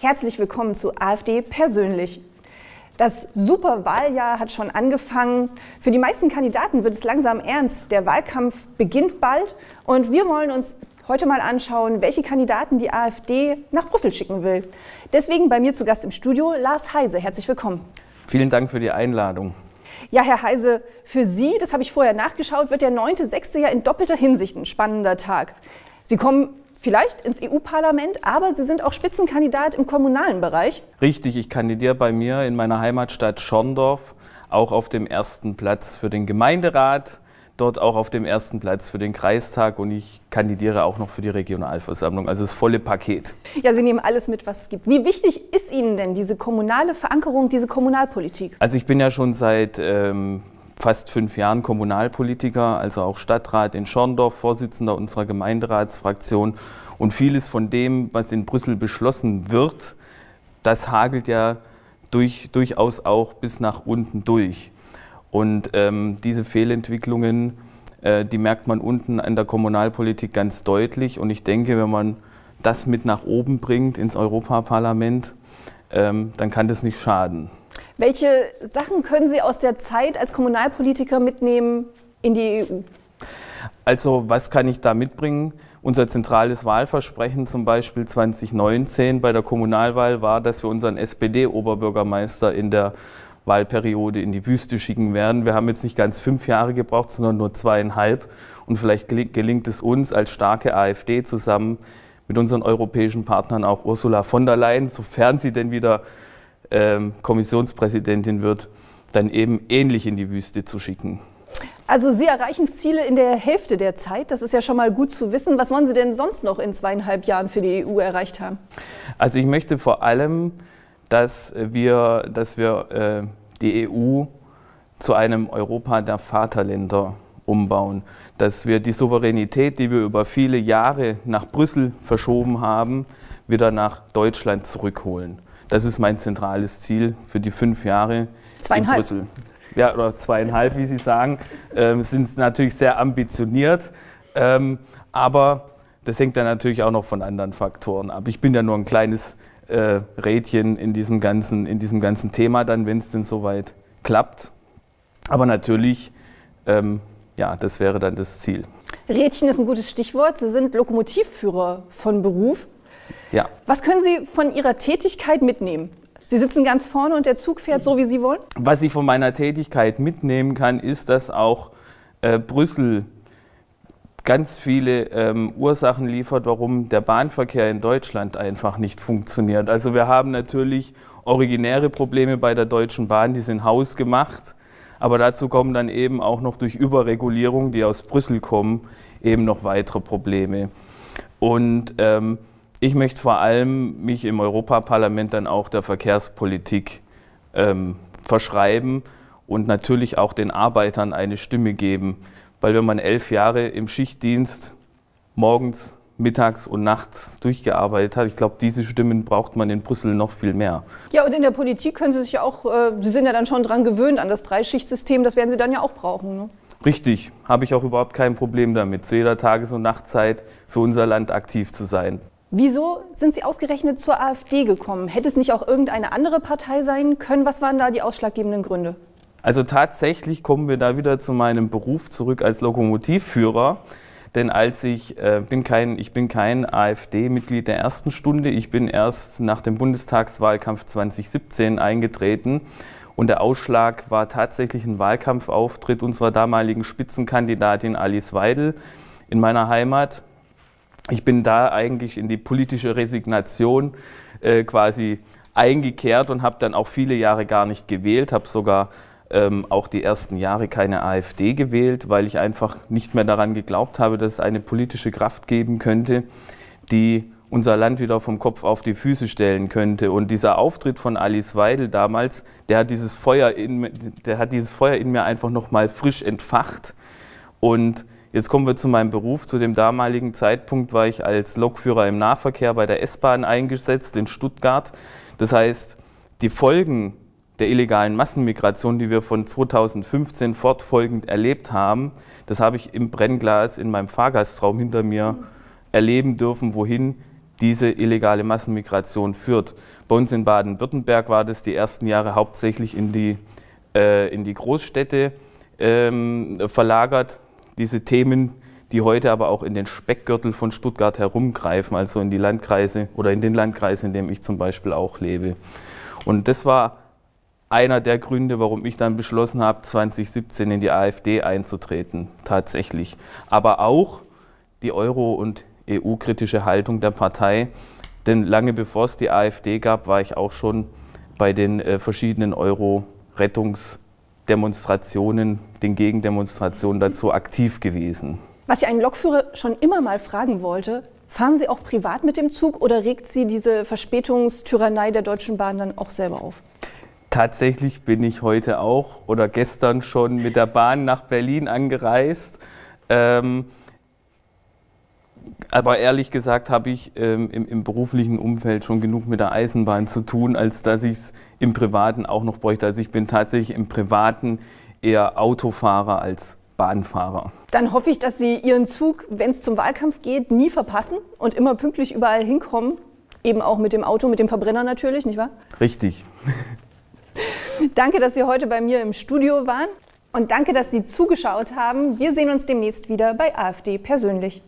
Herzlich willkommen zu AfD persönlich. Das Superwahljahr hat schon angefangen. Für die meisten Kandidaten wird es langsam ernst. Der Wahlkampf beginnt bald und wir wollen uns heute mal anschauen, welche Kandidaten die AfD nach Brüssel schicken will. Deswegen bei mir zu Gast im Studio Lars Heise. Herzlich willkommen. Vielen Dank für die Einladung. Ja, Herr Heise, für Sie, das habe ich vorher nachgeschaut, wird der 9.6. ja in doppelter Hinsicht ein spannender Tag. Sie kommen vielleicht ins EU-Parlament, aber Sie sind auch Spitzenkandidat im kommunalen Bereich. Richtig, ich kandidiere bei mir in meiner Heimatstadt Schorndorf auch auf dem ersten Platz für den Gemeinderat, dort auch auf dem ersten Platz für den Kreistag und ich kandidiere auch noch für die Regionalversammlung. Also das volle Paket. Ja, Sie nehmen alles mit, was es gibt. Wie wichtig ist Ihnen denn diese kommunale Verankerung, diese Kommunalpolitik? Also ich bin ja schon seit ähm, fast fünf Jahren Kommunalpolitiker, also auch Stadtrat in Schorndorf, Vorsitzender unserer Gemeinderatsfraktion. Und vieles von dem, was in Brüssel beschlossen wird, das hagelt ja durch, durchaus auch bis nach unten durch. Und ähm, diese Fehlentwicklungen, äh, die merkt man unten an der Kommunalpolitik ganz deutlich. Und ich denke, wenn man das mit nach oben bringt ins Europaparlament, ähm, dann kann das nicht schaden. Welche Sachen können Sie aus der Zeit als Kommunalpolitiker mitnehmen in die EU? Also was kann ich da mitbringen? Unser zentrales Wahlversprechen zum Beispiel 2019 bei der Kommunalwahl war, dass wir unseren SPD-Oberbürgermeister in der Wahlperiode in die Wüste schicken werden. Wir haben jetzt nicht ganz fünf Jahre gebraucht, sondern nur zweieinhalb. Und vielleicht gelingt es uns als starke AfD zusammen mit unseren europäischen Partnern, auch Ursula von der Leyen, sofern sie denn wieder ähm, Kommissionspräsidentin wird, dann eben ähnlich in die Wüste zu schicken. Also Sie erreichen Ziele in der Hälfte der Zeit. Das ist ja schon mal gut zu wissen. Was wollen Sie denn sonst noch in zweieinhalb Jahren für die EU erreicht haben? Also ich möchte vor allem, dass wir, dass wir äh, die EU zu einem Europa der Vaterländer umbauen, dass wir die Souveränität, die wir über viele Jahre nach Brüssel verschoben haben, wieder nach Deutschland zurückholen. Das ist mein zentrales Ziel für die fünf Jahre zweieinhalb. in Brüssel. Ja, oder zweieinhalb, wie Sie sagen, ähm, sind natürlich sehr ambitioniert. Ähm, aber das hängt dann natürlich auch noch von anderen Faktoren ab. Ich bin ja nur ein kleines äh, Rädchen in diesem, ganzen, in diesem ganzen Thema, dann, wenn es denn soweit klappt. Aber natürlich, ähm, ja, das wäre dann das Ziel. Rädchen ist ein gutes Stichwort. Sie sind Lokomotivführer von Beruf. Ja. Was können Sie von Ihrer Tätigkeit mitnehmen? Sie sitzen ganz vorne und der Zug fährt so, wie Sie wollen? Was ich von meiner Tätigkeit mitnehmen kann, ist, dass auch äh, Brüssel ganz viele ähm, Ursachen liefert, warum der Bahnverkehr in Deutschland einfach nicht funktioniert. Also wir haben natürlich originäre Probleme bei der Deutschen Bahn, die sind hausgemacht. Aber dazu kommen dann eben auch noch durch Überregulierung, die aus Brüssel kommen, eben noch weitere Probleme. Und ähm, ich möchte vor allem mich im Europaparlament dann auch der Verkehrspolitik ähm, verschreiben und natürlich auch den Arbeitern eine Stimme geben. Weil wenn man elf Jahre im Schichtdienst morgens, mittags und nachts durchgearbeitet hat, ich glaube, diese Stimmen braucht man in Brüssel noch viel mehr. Ja, und in der Politik können Sie sich ja auch, äh, Sie sind ja dann schon dran gewöhnt an das Dreischichtsystem, das werden Sie dann ja auch brauchen. Ne? Richtig, habe ich auch überhaupt kein Problem damit, zu jeder Tages- und Nachtzeit für unser Land aktiv zu sein. Wieso sind Sie ausgerechnet zur AfD gekommen? Hätte es nicht auch irgendeine andere Partei sein können? Was waren da die ausschlaggebenden Gründe? Also tatsächlich kommen wir da wieder zu meinem Beruf zurück als Lokomotivführer. Denn als ich, äh, bin kein, ich bin kein AfD-Mitglied der ersten Stunde, ich bin erst nach dem Bundestagswahlkampf 2017 eingetreten. Und der Ausschlag war tatsächlich ein Wahlkampfauftritt unserer damaligen Spitzenkandidatin Alice Weidel in meiner Heimat ich bin da eigentlich in die politische Resignation äh, quasi eingekehrt und habe dann auch viele Jahre gar nicht gewählt, habe sogar ähm, auch die ersten Jahre keine AfD gewählt, weil ich einfach nicht mehr daran geglaubt habe, dass es eine politische Kraft geben könnte, die unser Land wieder vom Kopf auf die Füße stellen könnte. Und dieser Auftritt von Alice Weidel damals, der hat dieses Feuer in, der hat dieses Feuer in mir einfach noch mal frisch entfacht und Jetzt kommen wir zu meinem Beruf. Zu dem damaligen Zeitpunkt war ich als Lokführer im Nahverkehr bei der S-Bahn eingesetzt in Stuttgart. Das heißt, die Folgen der illegalen Massenmigration, die wir von 2015 fortfolgend erlebt haben, das habe ich im Brennglas in meinem Fahrgastraum hinter mir erleben dürfen, wohin diese illegale Massenmigration führt. Bei uns in Baden-Württemberg war das die ersten Jahre hauptsächlich in die, äh, in die Großstädte ähm, verlagert, diese Themen, die heute aber auch in den Speckgürtel von Stuttgart herumgreifen, also in die Landkreise oder in den Landkreis, in dem ich zum Beispiel auch lebe. Und das war einer der Gründe, warum ich dann beschlossen habe, 2017 in die AfD einzutreten, tatsächlich. Aber auch die Euro- und EU-kritische Haltung der Partei, denn lange bevor es die AfD gab, war ich auch schon bei den äh, verschiedenen Euro-Rettungsdemonstrationen, den Gegendemonstrationen dazu aktiv gewesen. Was ich einen Lokführer schon immer mal fragen wollte, fahren Sie auch privat mit dem Zug oder regt Sie diese Verspätungstyrannei der Deutschen Bahn dann auch selber auf? Tatsächlich bin ich heute auch oder gestern schon mit der Bahn nach Berlin angereist. Ähm, aber ehrlich gesagt habe ich ähm, im, im, beruflichen Umfeld schon genug mit der Eisenbahn zu tun, als dass ich es im Privaten auch noch bräuchte. Also ich bin tatsächlich im Privaten eher Autofahrer als Bahnfahrer. Dann hoffe ich, dass Sie Ihren Zug, wenn es zum Wahlkampf geht, nie verpassen und immer pünktlich überall hinkommen. Eben auch mit dem Auto, mit dem Verbrenner natürlich, nicht wahr? Richtig. danke, dass Sie heute bei mir im Studio waren und danke, dass Sie zugeschaut haben. Wir sehen uns demnächst wieder bei AfD persönlich.